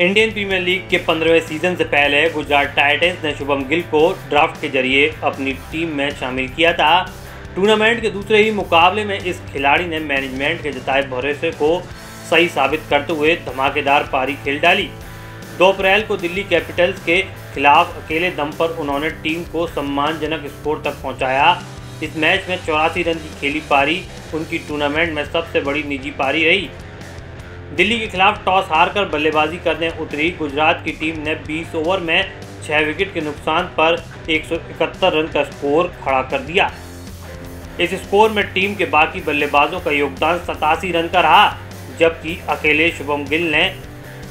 Indian premiere league के पंद्रहवें season से पहले गुजरात टाइटंस ने शुभम गिल को ड्राफ्ट के ज़रिए अपनी टीम में शामिल किया था। टूर्नामेंट के दूसरे ही मुकाबले में इस खिलाड़ी ने मैनेजमेंट के जताए भरोसे को सही साबित करते हुए धमाकेदार पारी खेल डाली। दो अप्रैल को दिल्ली कैपिटल्स के खिलाफ अकेले दम पर उन्होंने टीम को सम्मानजनक स्कोर तक पहुँचाया। इस मैच में चौरासी रन की खेली पारी, उनकी टूर्नामेंट में सबसे बड़ी निजी पारी रही। दिल्ली के खिलाफ टॉस हारकर बल्लेबाजी करने उतरी गुजरात की टीम ने 20 ओवर में 6 विकेट के नुकसान पर 171 रन का स्कोर खड़ा कर दिया। इस स्कोर में टीम के बाकी बल्लेबाजों का योगदान सतासी रन का रहा, जबकि अकेले शुभम गिल ने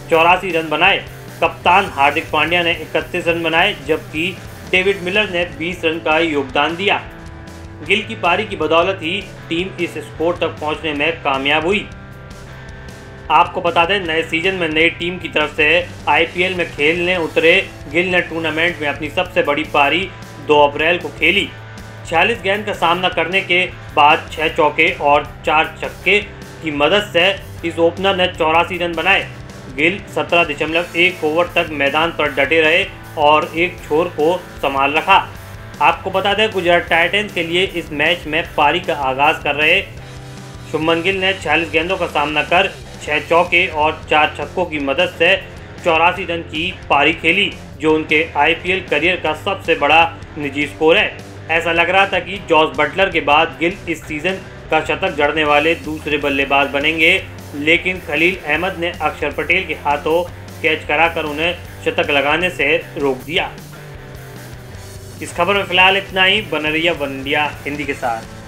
चौरासी रन बनाए। कप्तान हार्दिक पांड्या ने इकतीस रन बनाए, जबकि डेविड मिलर ने 20 रन का योगदान दिया। गिल की पारी की बदौलत ही टीम इस स्कोर तक पहुँचने में कामयाब हुई। आपको बता दें, नए सीज़न में नई टीम की तरफ़ से आईपीएल में खेलने उतरे गिल ने टूर्नामेंट में अपनी सबसे बड़ी पारी 2 अप्रैल को खेली। छियालीस गेंद का सामना करने के बाद छः चौके और चार छक्के की मदद से इस ओपनर ने चौरासी रन बनाए। गिल सत्रह दशमलव एक ओवर तक मैदान पर डटे रहे और एक छोर को संभाल रखा। आपको बता दें, गुजरात टाइटन्स के लिए इस मैच में पारी का आगाज़ कर रहे शुभमन गिल ने छियालीस गेंदों का सामना कर छः चौके और चार छक्कों की मदद से चौरासी रन की पारी खेली, जो उनके आईपीएल करियर का सबसे बड़ा निजी स्कोर है। ऐसा लग रहा था कि जॉर्ज बटलर के बाद गिल इस सीज़न का शतक जड़ने वाले दूसरे बल्लेबाज बनेंगे, लेकिन खलील अहमद ने अक्षर पटेल के हाथों कैच कराकर उन्हें शतक लगाने से रोक दिया। इस खबर में फ़िलहाल इतना ही। बनरिया बंदिया हिंदी के साथ।